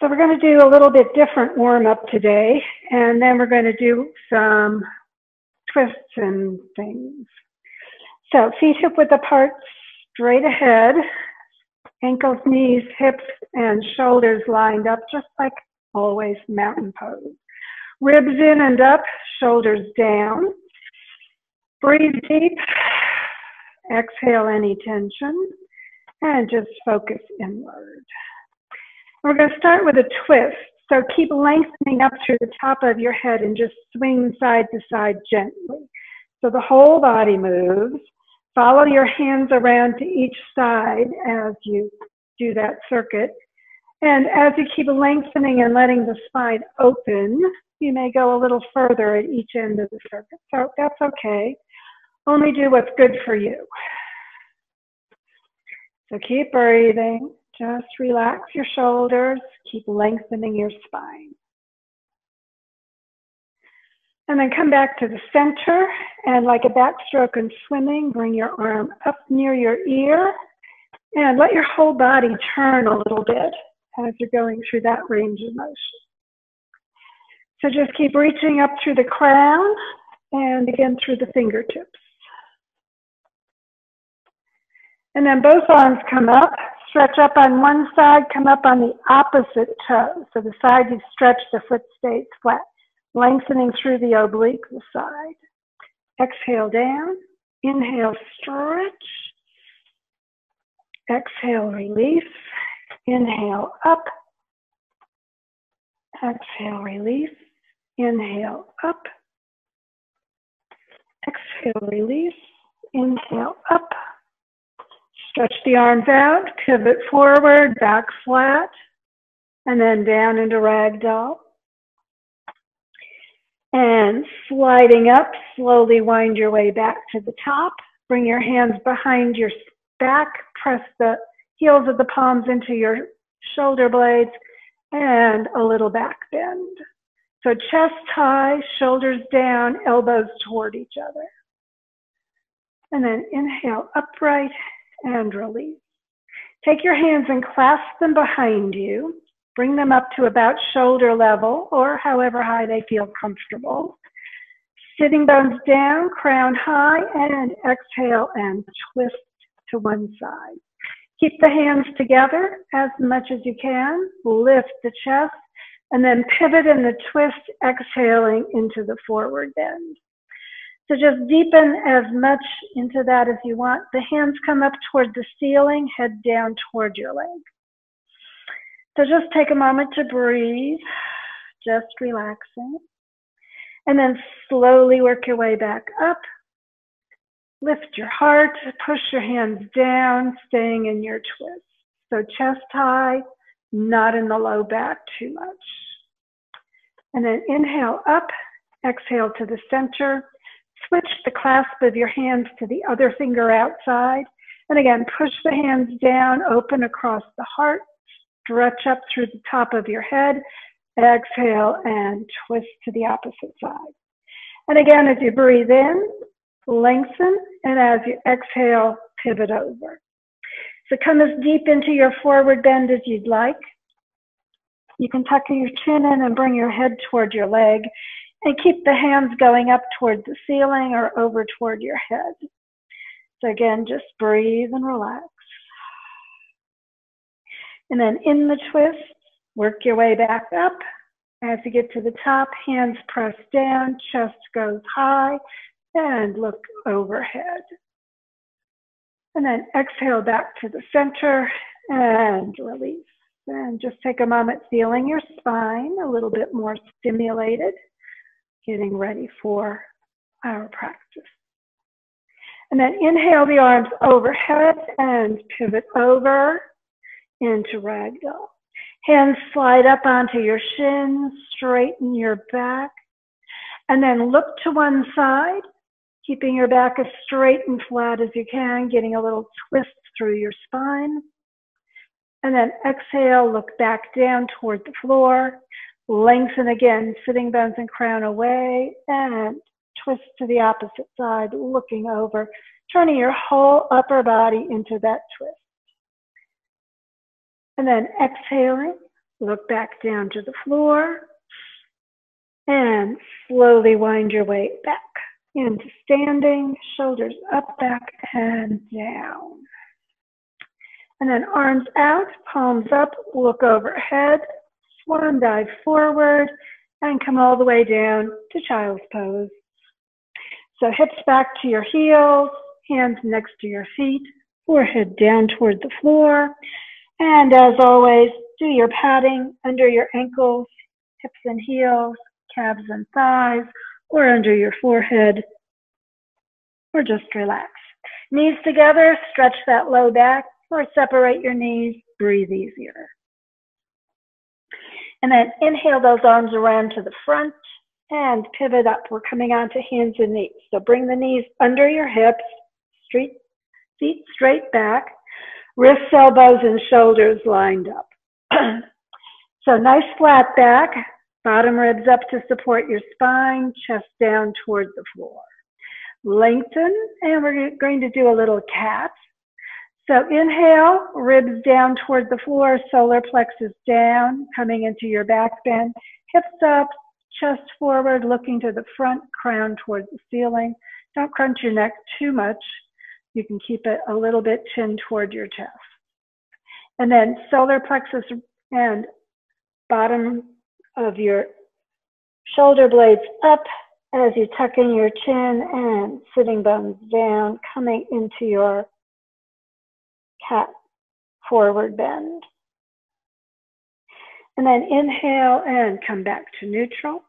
So we're going to do a little bit different warm up today, and then we're going to do some twists and things. So feet hip width apart, straight ahead, ankles, knees, hips, and shoulders lined up, just like always, mountain pose. Ribs in and up, shoulders down. Breathe deep. Exhale any tension, and just focus inward. We're going to start with a twist. So keep lengthening up through the top of your head and just swing side to side gently. So the whole body moves. Follow your hands around to each side as you do that circuit. And as you keep lengthening and letting the spine open, you may go a little further at each end of the circuit. So that's okay. Only do what's good for you. So keep breathing. Just relax your shoulders, keep lengthening your spine. And then come back to the center and like a backstroke in swimming, bring your arm up near your ear and let your whole body turn a little bit as you're going through that range of motion. So just keep reaching up through the crown and again through the fingertips. And then both arms come up Stretch up on one side, come up on the opposite toe. So the side you stretch, the foot stays flat, lengthening through the oblique, the side. Exhale down, inhale, stretch. Exhale, release. Inhale, up. Exhale, release. Inhale, up. Exhale, release. Inhale, up. Stretch the arms out, pivot forward, back flat, and then down into ragdoll. And sliding up, slowly wind your way back to the top. Bring your hands behind your back, press the heels of the palms into your shoulder blades, and a little back bend. So chest high, shoulders down, elbows toward each other. And then inhale upright and release. Take your hands and clasp them behind you. Bring them up to about shoulder level or however high they feel comfortable. Sitting bones down, crown high, and exhale and twist to one side. Keep the hands together as much as you can. Lift the chest and then pivot in the twist, exhaling into the forward bend. So just deepen as much into that as you want. The hands come up toward the ceiling, head down toward your leg. So just take a moment to breathe, just relaxing. And then slowly work your way back up. Lift your heart, push your hands down, staying in your twist. So chest high, not in the low back too much. And then inhale up, exhale to the center Switch the clasp of your hands to the other finger outside. And again, push the hands down, open across the heart, stretch up through the top of your head, exhale and twist to the opposite side. And again, as you breathe in, lengthen, and as you exhale, pivot over. So come as deep into your forward bend as you'd like. You can tuck your chin in and bring your head toward your leg and keep the hands going up toward the ceiling or over toward your head. So again, just breathe and relax. And then in the twist, work your way back up. As you get to the top, hands press down, chest goes high, and look overhead. And then exhale back to the center and release. And just take a moment feeling your spine a little bit more stimulated getting ready for our practice. And then inhale the arms overhead and pivot over into ragdoll. Hands slide up onto your shins, straighten your back, and then look to one side, keeping your back as straight and flat as you can, getting a little twist through your spine. And then exhale, look back down toward the floor, Lengthen again, sitting bones and crown away, and twist to the opposite side, looking over, turning your whole upper body into that twist. And then exhaling, Look back down to the floor and slowly wind your way back into standing, shoulders up, back, and down. And then arms out, palms up, look overhead, swan dive forward, and come all the way down to child's pose. So hips back to your heels, hands next to your feet, forehead down toward the floor. And as always, do your padding under your ankles, hips and heels, calves and thighs, or under your forehead, or just relax. Knees together, stretch that low back, or separate your knees, breathe easier. And then inhale those arms around to the front and pivot up. We're coming onto hands and knees. So bring the knees under your hips, straight, feet straight back, wrists, elbows, and shoulders lined up. so nice flat back, bottom ribs up to support your spine, chest down toward the floor. Lengthen, and we're going to do a little cat. So inhale, ribs down toward the floor, solar plexus down, coming into your back bend, hips up, chest forward, looking to the front, crown towards the ceiling. Don't crunch your neck too much. You can keep it a little bit chin toward your chest. And then solar plexus and bottom of your shoulder blades up as you tuck in your chin and sitting bones down, coming into your cat forward bend. And then inhale and come back to neutral.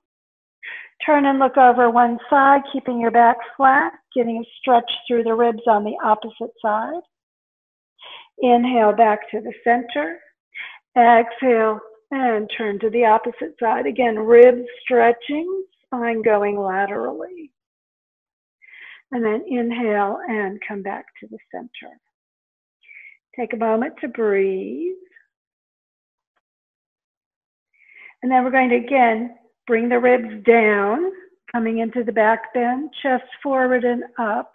Turn and look over one side, keeping your back flat, getting a stretch through the ribs on the opposite side. Inhale back to the center. Exhale and turn to the opposite side. Again, ribs stretching, spine going laterally. And then inhale and come back to the center. Take a moment to breathe. And then we're going to again bring the ribs down, coming into the back bend, chest forward and up.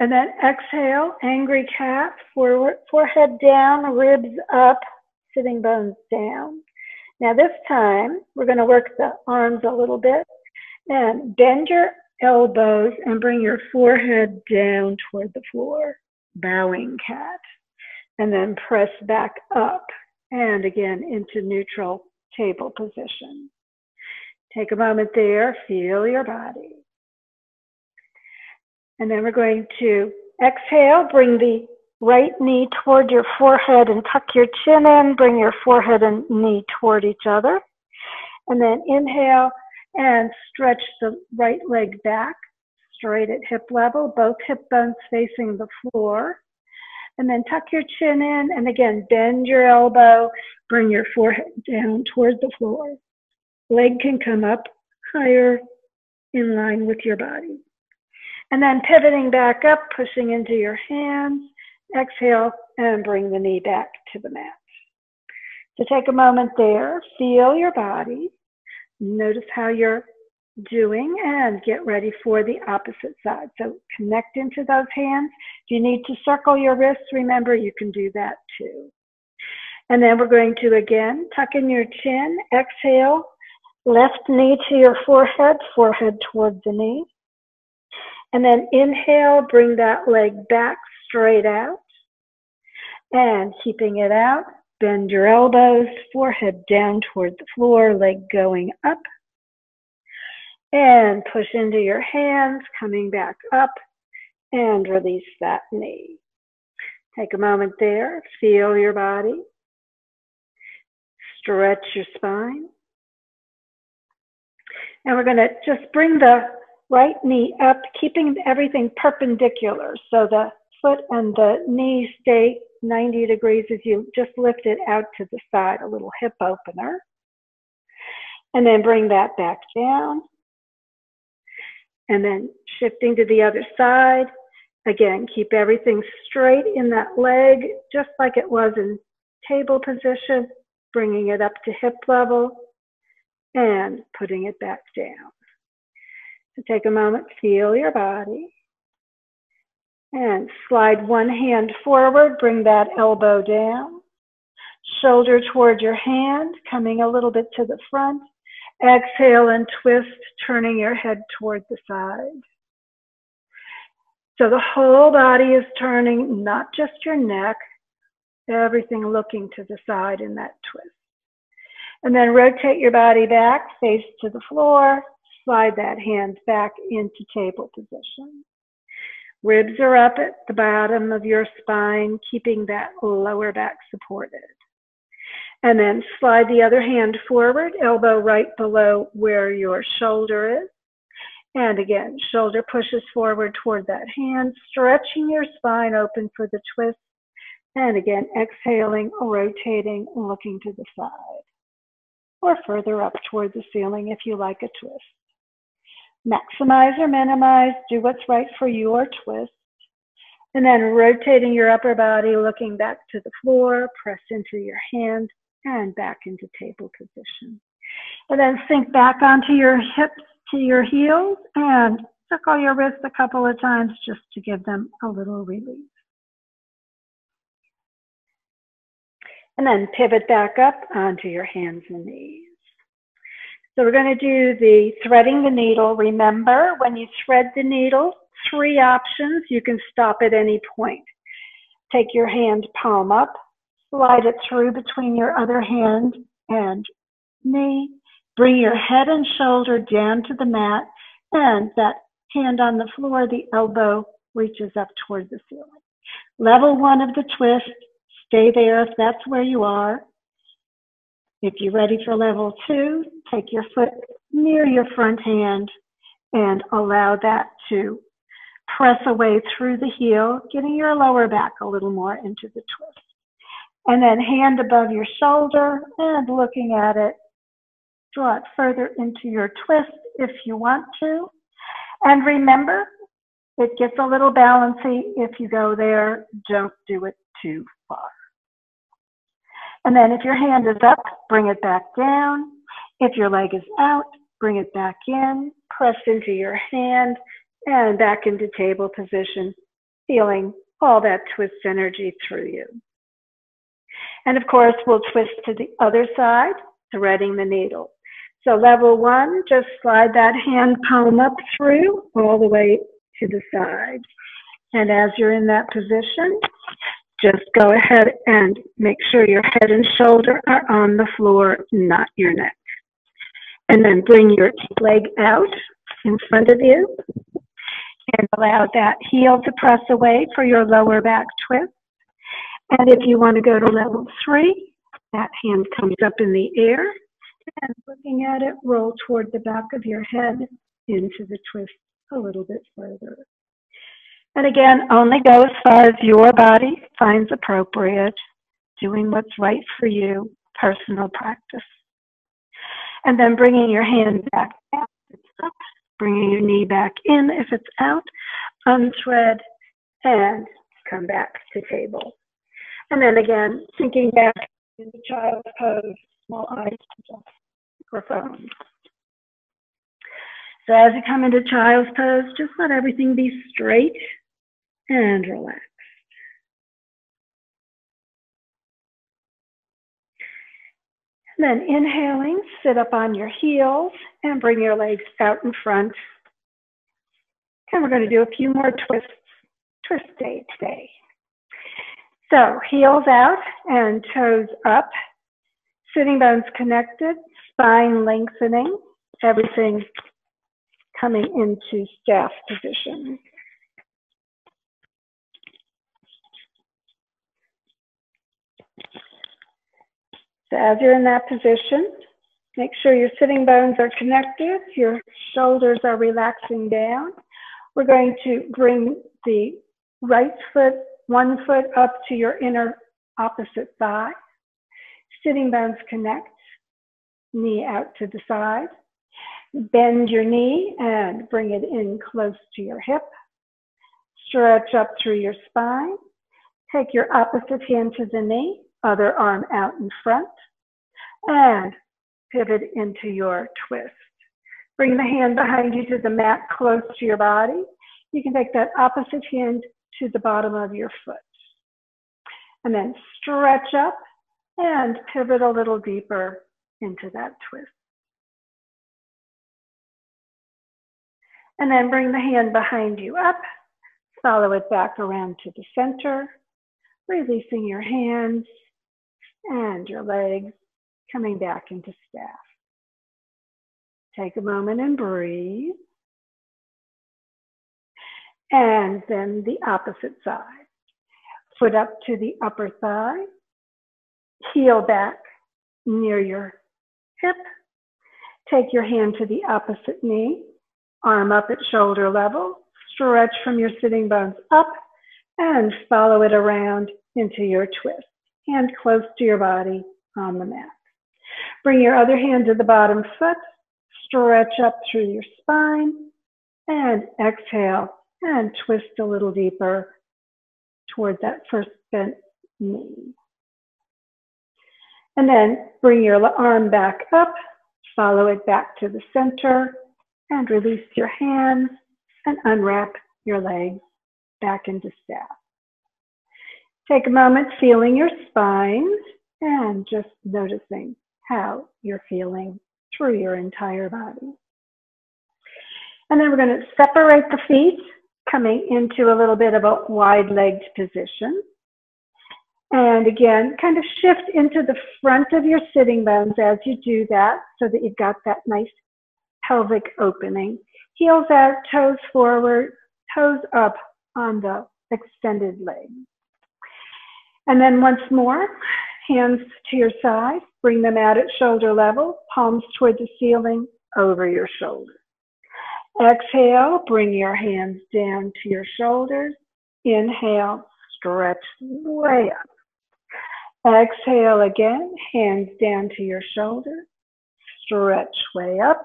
And then exhale, angry cat, forward, forehead down, ribs up, sitting bones down. Now this time, we're gonna work the arms a little bit and bend your elbows and bring your forehead down toward the floor bowing cat, and then press back up and again into neutral table position. Take a moment there, feel your body. And then we're going to exhale, bring the right knee toward your forehead and tuck your chin in, bring your forehead and knee toward each other. And then inhale and stretch the right leg back straight at hip level, both hip bones facing the floor. And then tuck your chin in and again, bend your elbow, bring your forehead down toward the floor. Leg can come up higher in line with your body. And then pivoting back up, pushing into your hands, exhale and bring the knee back to the mat. So take a moment there, feel your body. Notice how your doing and get ready for the opposite side. So connect into those hands. If you need to circle your wrists, remember you can do that too. And then we're going to again tuck in your chin, exhale, left knee to your forehead, forehead towards the knee. And then inhale, bring that leg back straight out. And keeping it out, bend your elbows, forehead down toward the floor, leg going up. And push into your hands, coming back up and release that knee. Take a moment there, feel your body, stretch your spine. And we're going to just bring the right knee up, keeping everything perpendicular so the foot and the knee stay 90 degrees as you just lift it out to the side, a little hip opener. And then bring that back down and then shifting to the other side. Again, keep everything straight in that leg, just like it was in table position, bringing it up to hip level and putting it back down. So take a moment, feel your body. And slide one hand forward, bring that elbow down. Shoulder toward your hand, coming a little bit to the front. Exhale and twist, turning your head toward the side. So the whole body is turning, not just your neck, everything looking to the side in that twist. And then rotate your body back, face to the floor, slide that hand back into table position. Ribs are up at the bottom of your spine, keeping that lower back supported. And then slide the other hand forward, elbow right below where your shoulder is. And again, shoulder pushes forward toward that hand, stretching your spine open for the twist. And again, exhaling, rotating, looking to the side. Or further up toward the ceiling if you like a twist. Maximize or minimize, do what's right for your twist. And then rotating your upper body, looking back to the floor, press into your hand and back into table position. And then sink back onto your hips to your heels and circle your wrists a couple of times just to give them a little relief. And then pivot back up onto your hands and knees. So we're going to do the threading the needle. Remember, when you thread the needle, three options. You can stop at any point. Take your hand palm up, slide it through between your other hand and knee. Bring your head and shoulder down to the mat, and that hand on the floor, the elbow reaches up toward the ceiling. Level one of the twist, stay there if that's where you are. If you're ready for level two, take your foot near your front hand and allow that to press away through the heel, getting your lower back a little more into the twist. And then hand above your shoulder and looking at it, draw it further into your twist if you want to. And remember, it gets a little bouncy if you go there. Don't do it too far. And then if your hand is up, bring it back down. If your leg is out, bring it back in, press into your hand and back into table position, feeling all that twist energy through you. And of course, we'll twist to the other side, threading the needle. So level one, just slide that hand palm up through all the way to the side. And as you're in that position, just go ahead and make sure your head and shoulder are on the floor, not your neck. And then bring your leg out in front of you and allow that heel to press away for your lower back twist. And if you want to go to level three, that hand comes up in the air and looking at it, roll toward the back of your head into the twist a little bit further. And again, only go as far as your body finds appropriate, doing what's right for you, personal practice. And then bringing your hand back up, bringing your knee back in if it's out, unthread, and come back to table. And then again, sinking back into child's pose, small eyes microphone. So as you come into child's pose, just let everything be straight and relaxed. And then inhaling, sit up on your heels and bring your legs out in front. And we're going to do a few more twists, twist day today. So heels out and toes up, sitting bones connected, spine lengthening, everything coming into staff position. So as you're in that position, make sure your sitting bones are connected, your shoulders are relaxing down. We're going to bring the right foot, one foot up to your inner opposite thigh. Sitting bones connect, knee out to the side. Bend your knee and bring it in close to your hip. Stretch up through your spine. Take your opposite hand to the knee other arm out in front, and pivot into your twist. Bring the hand behind you to the mat close to your body. You can take that opposite hand to the bottom of your foot. And then stretch up and pivot a little deeper into that twist. And then bring the hand behind you up, follow it back around to the center, releasing your hands and your legs, coming back into staff. Take a moment and breathe. And then the opposite side. Foot up to the upper thigh, heel back near your hip. Take your hand to the opposite knee, arm up at shoulder level, stretch from your sitting bones up, and follow it around into your twist. Hand close to your body on the mat. Bring your other hand to the bottom foot, stretch up through your spine, and exhale and twist a little deeper towards that first bent knee. And then bring your arm back up, follow it back to the center, and release your hands and unwrap your legs back into staff. Take a moment feeling your spine and just noticing how you're feeling through your entire body. And then we're going to separate the feet, coming into a little bit of a wide-legged position. And again, kind of shift into the front of your sitting bones as you do that so that you've got that nice pelvic opening. Heels out, toes forward, toes up on the extended leg. And then once more, hands to your side, bring them out at shoulder level, palms toward the ceiling, over your shoulders. Exhale, bring your hands down to your shoulders. Inhale, stretch way up. Exhale again, hands down to your shoulders. Stretch way up.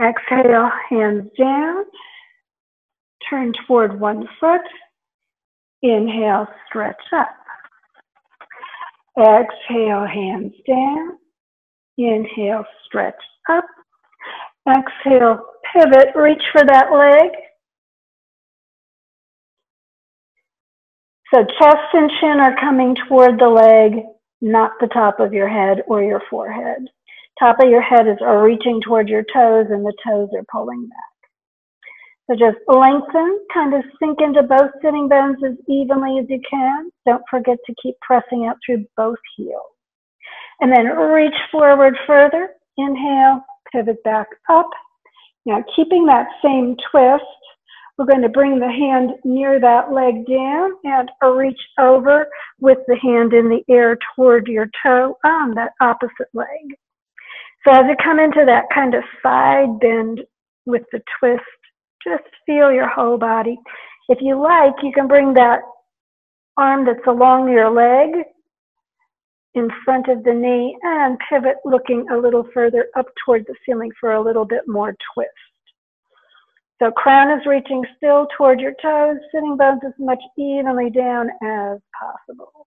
Exhale, hands down. Turn toward one foot. Inhale, stretch up. Exhale, hands down. Inhale, stretch up. Exhale, pivot, reach for that leg. So chest and chin are coming toward the leg, not the top of your head or your forehead. Top of your head is are reaching toward your toes and the toes are pulling back. So just lengthen, kind of sink into both sitting bones as evenly as you can. Don't forget to keep pressing out through both heels. And then reach forward further. Inhale, pivot back up. Now keeping that same twist, we're going to bring the hand near that leg down and reach over with the hand in the air toward your toe on that opposite leg. So as you come into that kind of side bend with the twist, just feel your whole body. If you like, you can bring that arm that's along your leg in front of the knee and pivot looking a little further up toward the ceiling for a little bit more twist. So crown is reaching still toward your toes, sitting bones as much evenly down as possible.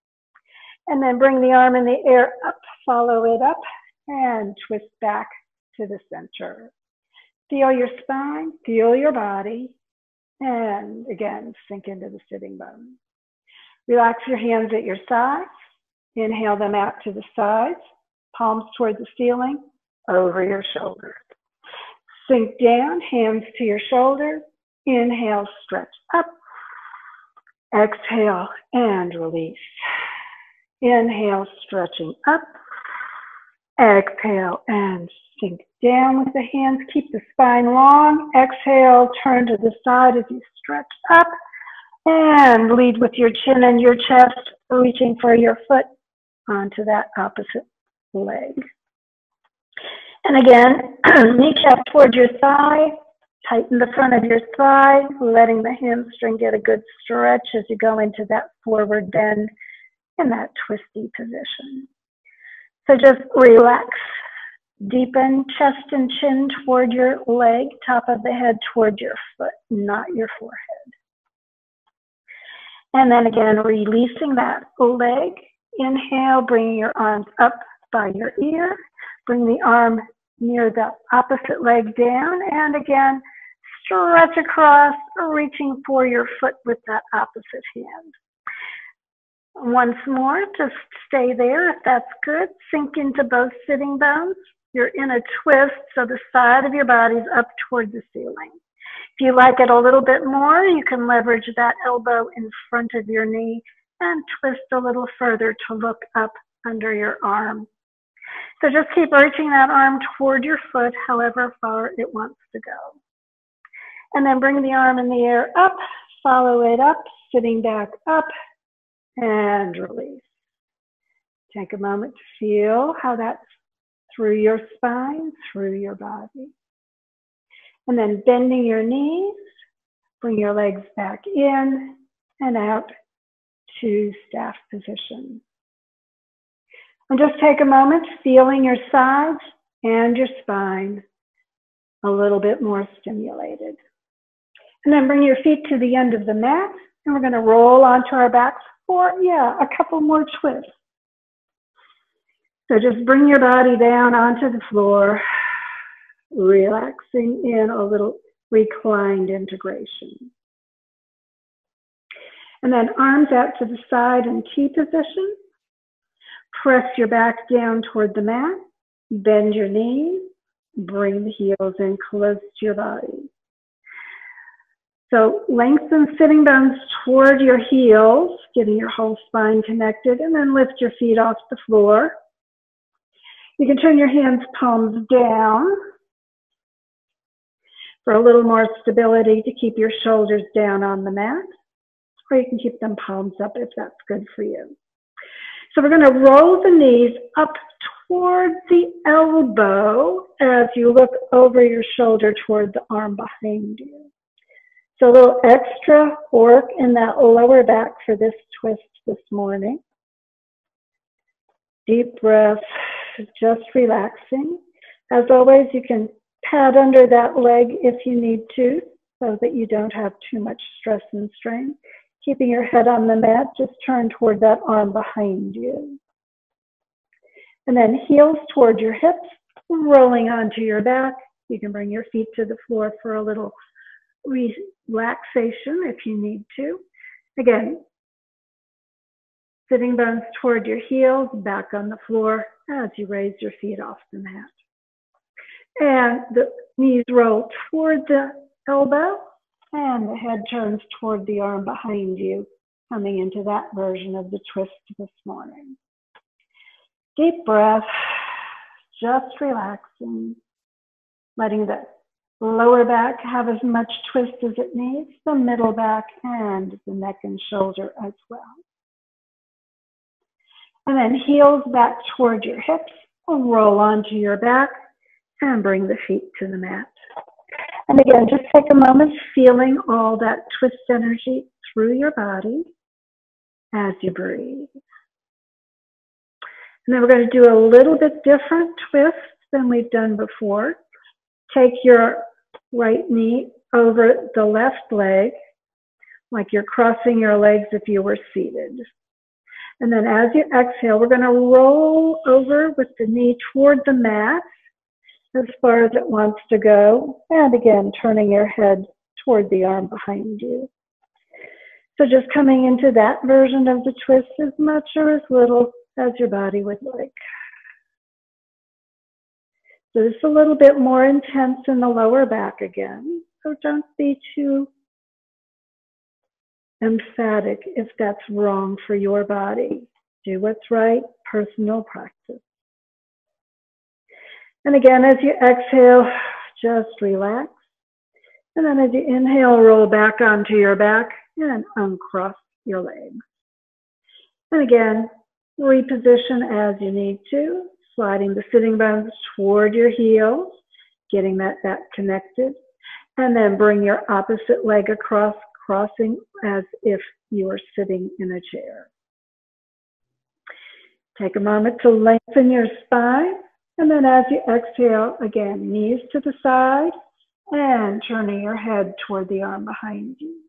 And then bring the arm in the air up, follow it up, and twist back to the center. Feel your spine, feel your body, and again, sink into the sitting bone. Relax your hands at your sides. Inhale them out to the sides, palms toward the ceiling, over your shoulders. Sink down, hands to your shoulders. Inhale, stretch up. Exhale and release. Inhale, stretching up. Exhale and sink down with the hands. Keep the spine long. Exhale, turn to the side as you stretch up. And lead with your chin and your chest, reaching for your foot onto that opposite leg. And again, kneecap toward your thigh. Tighten the front of your thigh, letting the hamstring get a good stretch as you go into that forward bend in that twisty position. So just relax. Deepen chest and chin toward your leg, top of the head toward your foot, not your forehead. And then again, releasing that leg. Inhale, bring your arms up by your ear. Bring the arm near the opposite leg down. And again, stretch across, reaching for your foot with that opposite hand. Once more, just stay there if that's good. Sink into both sitting bones. You're in a twist, so the side of your body's up toward the ceiling. If you like it a little bit more, you can leverage that elbow in front of your knee and twist a little further to look up under your arm. So just keep reaching that arm toward your foot, however far it wants to go. And then bring the arm in the air up, follow it up, sitting back up, and release. Take a moment to feel how that's through your spine, through your body. And then bending your knees, bring your legs back in and out to staff position. And just take a moment feeling your sides and your spine a little bit more stimulated. And then bring your feet to the end of the mat and we're going to roll onto our backs for, yeah, a couple more twists. So just bring your body down onto the floor, relaxing in a little reclined integration. And then arms out to the side in T position. Press your back down toward the mat. Bend your knees. Bring the heels in close to your body. So lengthen sitting bones toward your heels, getting your whole spine connected, and then lift your feet off the floor. You can turn your hands palms down for a little more stability to keep your shoulders down on the mat, or you can keep them palms up if that's good for you. So we're going to roll the knees up toward the elbow as you look over your shoulder toward the arm behind you. So a little extra work in that lower back for this twist this morning. Deep breath, just relaxing. As always, you can pad under that leg if you need to so that you don't have too much stress and strain. Keeping your head on the mat, just turn toward that arm behind you. And then heels toward your hips, rolling onto your back. You can bring your feet to the floor for a little relaxation if you need to. Again, sitting bones toward your heels, back on the floor as you raise your feet off the mat. And the knees roll toward the elbow and the head turns toward the arm behind you, coming into that version of the twist this morning. Deep breath, just relaxing, letting the lower back have as much twist as it needs, the middle back and the neck and shoulder as well. And then heels back toward your hips, roll onto your back and bring the feet to the mat. And again, just take a moment feeling all that twist energy through your body as you breathe. And then we're going to do a little bit different twist than we've done before. Take your right knee over the left leg, like you're crossing your legs if you were seated. And then as you exhale, we're going to roll over with the knee toward the mat as far as it wants to go. And again, turning your head toward the arm behind you. So just coming into that version of the twist as much or as little as your body would like. So it's a little bit more intense in the lower back again. So don't be too emphatic if that's wrong for your body. Do what's right, personal practice. And again, as you exhale, just relax. And then as you inhale, roll back onto your back and uncross your legs. And again, reposition as you need to sliding the sitting bones toward your heels, getting that back connected, and then bring your opposite leg across, crossing as if you are sitting in a chair. Take a moment to lengthen your spine, and then as you exhale, again, knees to the side, and turning your head toward the arm behind you.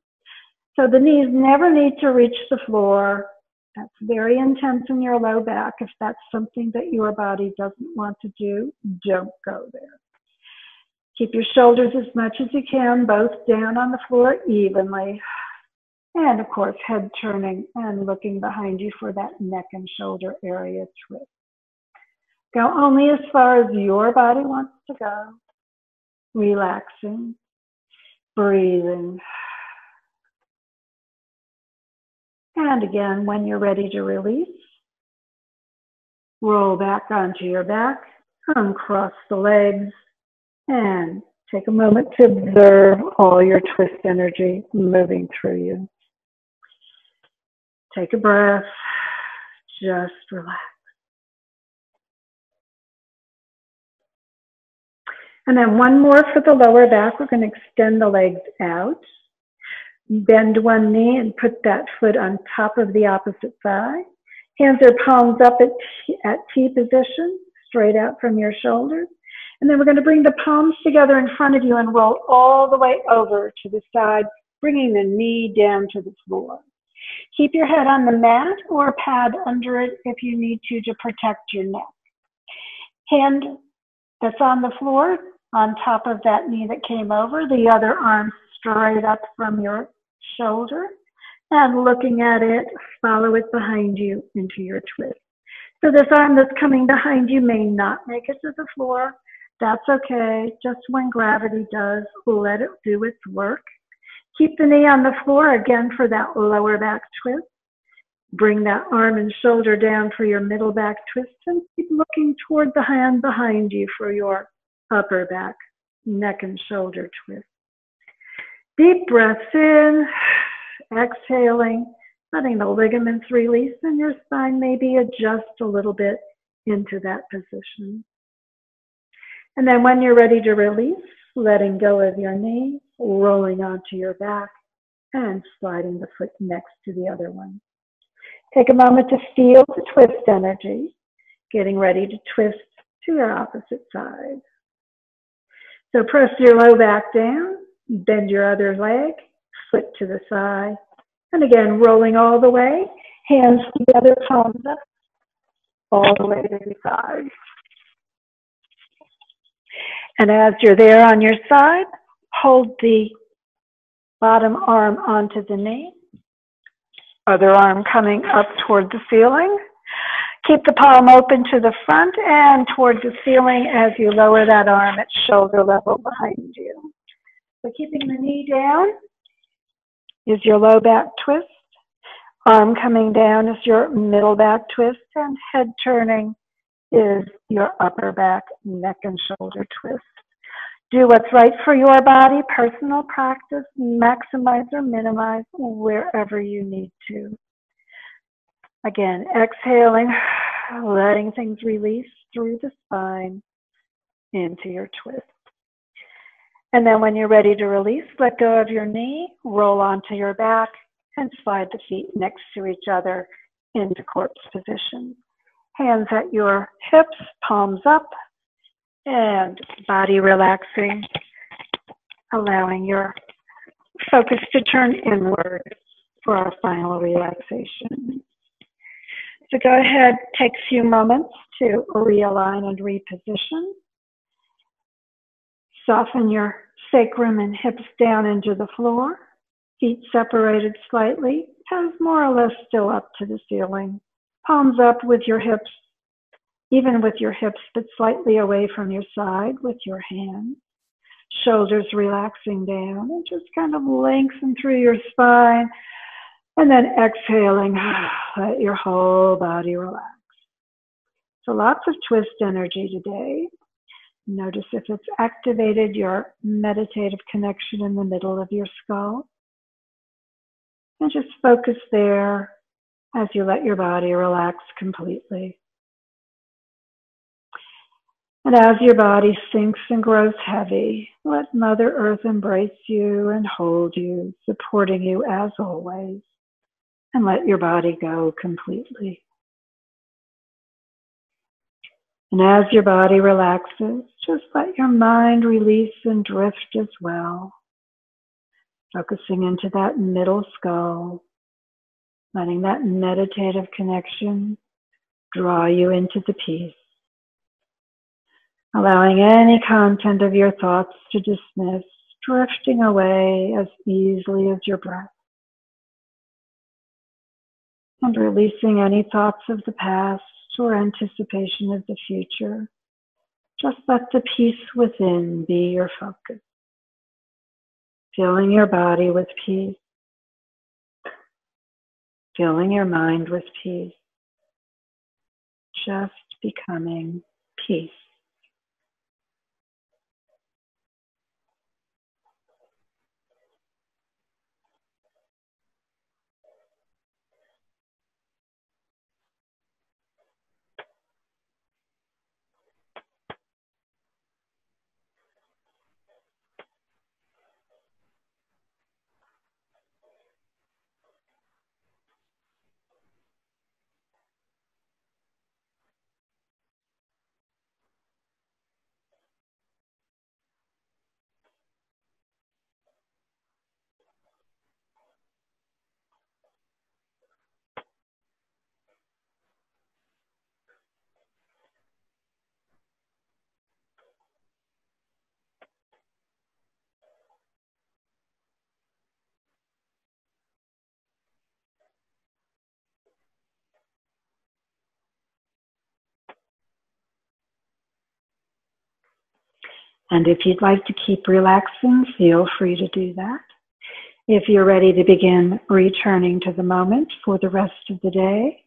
So the knees never need to reach the floor. That's very intense in your low back. If that's something that your body doesn't want to do, don't go there. Keep your shoulders as much as you can, both down on the floor evenly. And of course, head turning and looking behind you for that neck and shoulder area twist. Go only as far as your body wants to go. Relaxing, breathing. And again, when you're ready to release, roll back onto your back, uncross the legs, and take a moment to observe all your twist energy moving through you. Take a breath, just relax. And then one more for the lower back. We're going to extend the legs out. Bend one knee and put that foot on top of the opposite thigh. Hands are palms up at T, at T position, straight out from your shoulders. And then we're going to bring the palms together in front of you and roll all the way over to the side, bringing the knee down to the floor. Keep your head on the mat or pad under it if you need to to protect your neck. Hand that's on the floor on top of that knee that came over, the other arm straight up from your shoulder and looking at it, follow it behind you into your twist. So this arm that's coming behind you may not make it to the floor. That's okay. Just when gravity does, let it do its work. Keep the knee on the floor again for that lower back twist. Bring that arm and shoulder down for your middle back twist and keep looking toward the hand behind you for your upper back, neck and shoulder twist. Deep breaths in, exhaling, letting the ligaments release and your spine maybe adjust a little bit into that position. And then when you're ready to release, letting go of your knee, rolling onto your back, and sliding the foot next to the other one. Take a moment to feel the twist energy, getting ready to twist to your opposite side. So press your low back down, bend your other leg, foot to the side, and again, rolling all the way, hands together, palms up, all the way to the side. And as you're there on your side, hold the bottom arm onto the knee, other arm coming up toward the ceiling. Keep the palm open to the front and towards the ceiling as you lower that arm at shoulder level behind you. So keeping the knee down is your low back twist. Arm coming down is your middle back twist and head turning is your upper back, neck and shoulder twist. Do what's right for your body, personal practice, maximize or minimize wherever you need to. Again, exhaling, letting things release through the spine into your twist. And then when you're ready to release, let go of your knee, roll onto your back, and slide the feet next to each other into corpse position. Hands at your hips, palms up, and body relaxing, allowing your focus to turn inward for our final relaxation. So go ahead, take a few moments to realign and reposition. Soften your sacrum and hips down into the floor. Feet separated slightly, toes more or less still up to the ceiling. Palms up with your hips, even with your hips, but slightly away from your side with your hands. Shoulders relaxing down and just kind of lengthen through your spine and then exhaling, let your whole body relax. So lots of twist energy today. Notice if it's activated your meditative connection in the middle of your skull. And just focus there as you let your body relax completely. And as your body sinks and grows heavy, let Mother Earth embrace you and hold you, supporting you as always and let your body go completely. And as your body relaxes, just let your mind release and drift as well, focusing into that middle skull, letting that meditative connection draw you into the peace, allowing any content of your thoughts to dismiss, drifting away as easily as your breath. And releasing any thoughts of the past or anticipation of the future. Just let the peace within be your focus. Filling your body with peace. Filling your mind with peace. Just becoming peace. And if you'd like to keep relaxing, feel free to do that. If you're ready to begin returning to the moment for the rest of the day,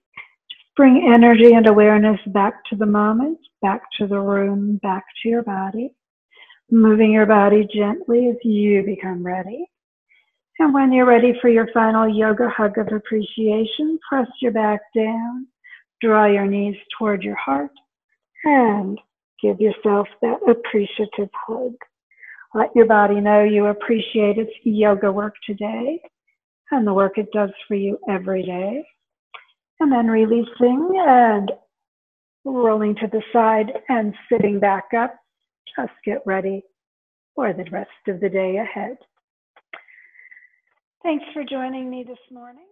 just bring energy and awareness back to the moment, back to the room, back to your body, moving your body gently as you become ready. And when you're ready for your final yoga hug of appreciation, press your back down, draw your knees toward your heart, and Give yourself that appreciative hug. Let your body know you appreciate its yoga work today and the work it does for you every day. And then releasing and rolling to the side and sitting back up. Just get ready for the rest of the day ahead. Thanks for joining me this morning.